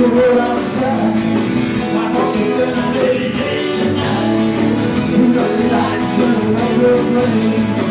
the world outside. You the lights turn.